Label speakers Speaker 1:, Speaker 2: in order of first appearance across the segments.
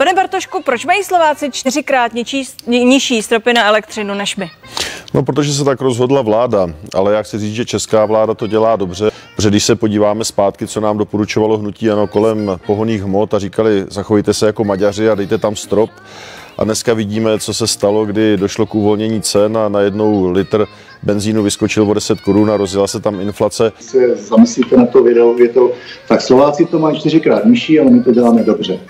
Speaker 1: Pane Bartošku, proč mají Slováci čtyřikrát nižší, nižší stropy na elektřinu než my?
Speaker 2: No, protože se tak rozhodla vláda, ale já chci říct, že česká vláda to dělá dobře, protože když se podíváme zpátky, co nám doporučovalo hnutí ano kolem pohoných hmot a říkali, zachovejte se jako Maďaři a dejte tam strop, a dneska vidíme, co se stalo, kdy došlo k uvolnění cen a najednou litr benzínu vyskočil o 10 korun a rozjela se tam inflace.
Speaker 3: Když se zamyslíte na to video, je to, tak Slováci to mají čtyřikrát nižší, ale my to děláme dobře.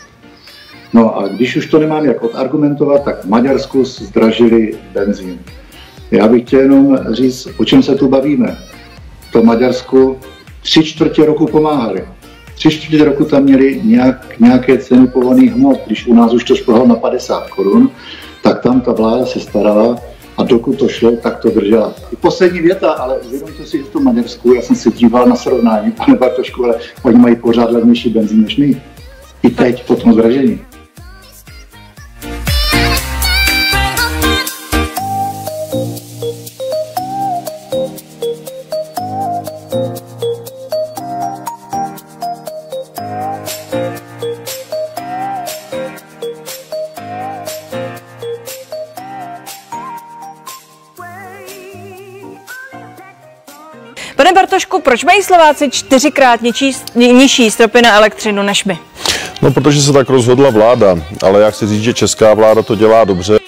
Speaker 3: No a když už to nemám jak odargumentovat, tak v Maďarsku zdražili benzín. Já bych chtěl jenom říct, o čem se tu bavíme. To Maďarsku tři čtvrtě roku pomáhali. Tři čtvrtě roku tam měli nějak, nějaké ceny povolených hmot. Když u nás už to šplhalo na 50 korun, tak tam ta vláda se starala a dokud to šlo, tak to držela. I poslední věta, ale uvědomte si, že v tom Maďarsku, já jsem se díval na srovnání, pane Bartošku, ale oni mají pořád levnější benzín než my. I teď po tom zdražení.
Speaker 1: Pane Bartošku, proč mají Slováci čtyřikrát nižší, nižší stropy na elektřinu než my?
Speaker 2: No, protože se tak rozhodla vláda, ale já chci říct, že česká vláda to dělá dobře.